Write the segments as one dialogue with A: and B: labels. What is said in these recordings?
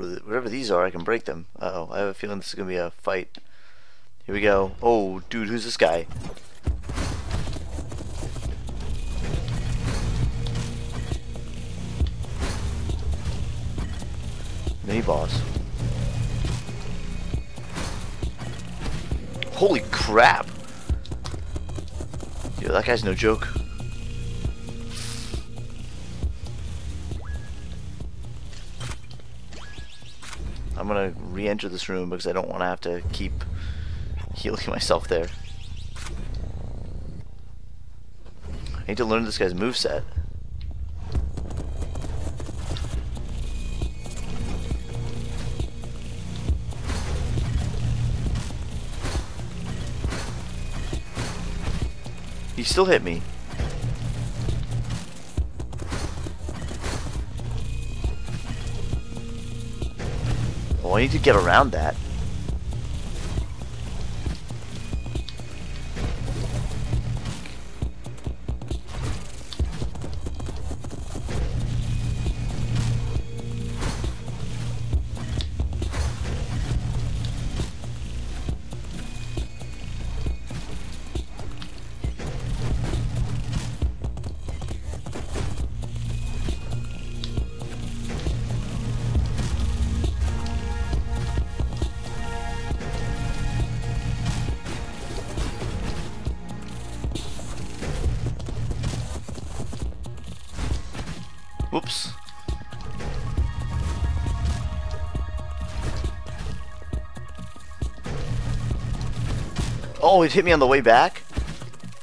A: Whatever these are, I can break them. Uh oh, I have a feeling this is gonna be a fight. Here we go. Oh, dude, who's this guy? Mini boss. Holy crap! Yo, that guy's no joke. I'm gonna re-enter this room because I don't want to have to keep healing myself there. I need to learn this guy's move set. He still hit me. Oh, I need to get around that. Whoops. Oh, it hit me on the way back?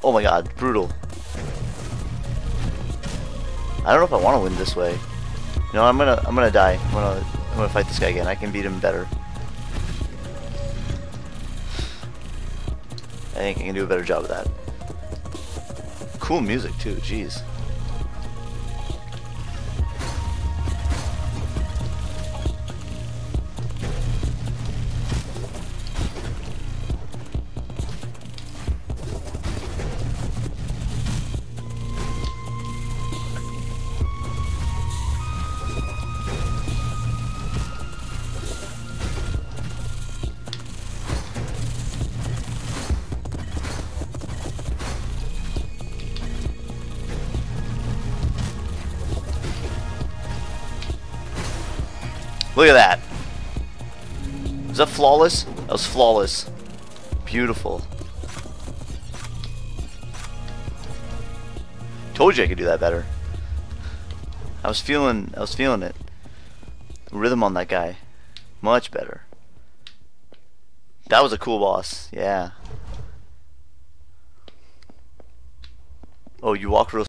A: Oh my god, brutal. I don't know if I want to win this way. No, I'm gonna I'm gonna die. I'm gonna I'm gonna fight this guy again. I can beat him better. I think I can do a better job of that. Cool music too, jeez. Look at that. Was that flawless? That was flawless. Beautiful. Told you I could do that better. I was feeling I was feeling it. Rhythm on that guy. Much better. That was a cool boss. Yeah. Oh, you walk real